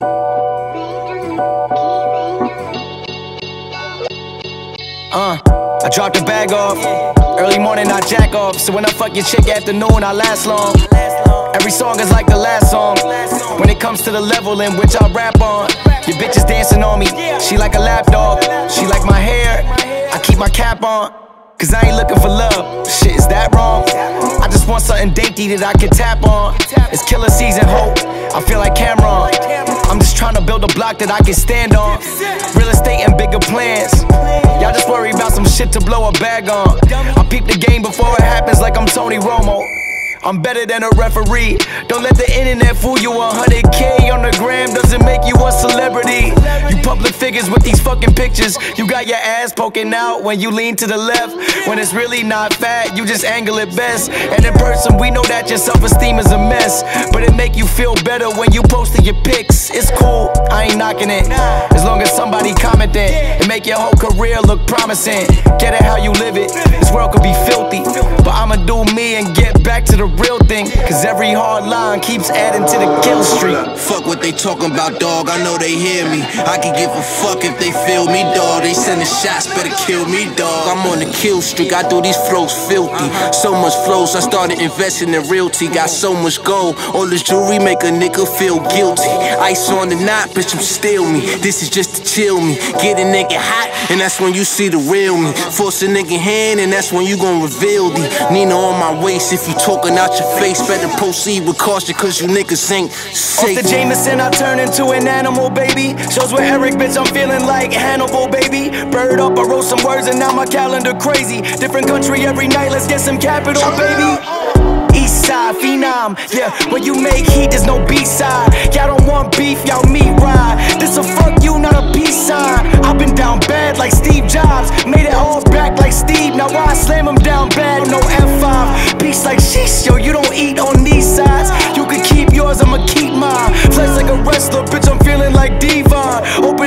Uh, I dropped the bag off. Early morning, I jack off. So when I fuck your chick afternoon, I last long. Every song is like the last song. When it comes to the level in which I rap on, your bitch is dancing on me. She like a lap dog. She like my hair. I keep my cap on. Cause I ain't looking for love. Shit, is that wrong? I just want something dainty that I can tap on. It's killer season, hope. I feel like Cam'ron. Trying to build a block that I can stand on. Real estate and bigger plans. Y'all just worry about some shit to blow a bag on. I peep the game before it happens like I'm Tony Romo. I'm better than a referee. Don't let the internet fool you. 100k on the gram doesn't make you a celebrity. You public figures with these fucking pictures. You got your ass poking out when you lean to the left. When it's really not fat, you just angle it best. And in person, we know that your self esteem is a mess. Make you feel better when you posted your pics. It's cool, I ain't knocking it. As long as somebody commenting, it make your whole career look promising. Get it how you live it. This world could be filthy, Cause every hard line keeps adding to the kill streak. Fuck what they talking about, dog. I know they hear me. I can give a fuck if they feel me, dog. They sending shots, better kill me, dog. I'm on the kill streak. I do these flows filthy. So much flows, I started investing in realty. Got so much gold. All this jewelry make a nigga feel guilty. Ice on the knot, bitch, I'm still me. This is just to chill me. Get a nigga hot, and that's when you see the real me. Force a nigga hand, and that's when you gon' reveal the Nina on my waist. If you talking out your face, better proceed with caution, cause you niggas ain't safe. Off the Jameson, I turn into an animal, baby. Shows with Eric, bitch, I'm feeling like Hannibal, baby. Bird up, I wrote some words, and now my calendar crazy. Different country every night, let's get some capital, baby. East side, phenom, yeah. When you make heat, there's no B side. Y'all don't want beef, y'all meat ride. This a fuck you, not a peace sign. I've been down bad like Steve Jobs. Made it all back like Steve. Now I slam him down bad,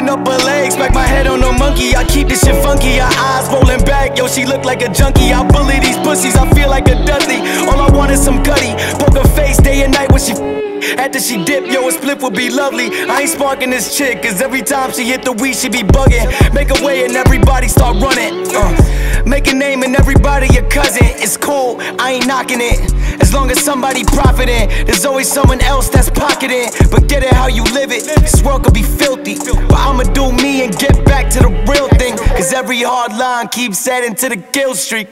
Up her legs, back my head on a monkey. I keep this shit funky, her eyes rolling back. Yo, she look like a junkie. I bully these pussies, I feel like a Dudley. All I want is some gutty. Poker face day and night when she. After she dip, yo, a split would be lovely. I ain't sparking this chick, cause every time she hit the weed, she be bugging. Make a way and everybody start running. Uh, make a name and everybody your cousin. It's cool, I ain't knocking it. As long as somebody profiting, there's always someone else that's pocketing. But get it how you live it. This world could be filthy, but I'ma do me and get back to the real thing. Cause every hard line keeps adding to the kill streak.